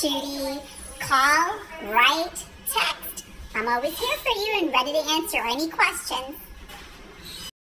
Judy. Call, write, text. I'm always here for you and ready to answer any questions.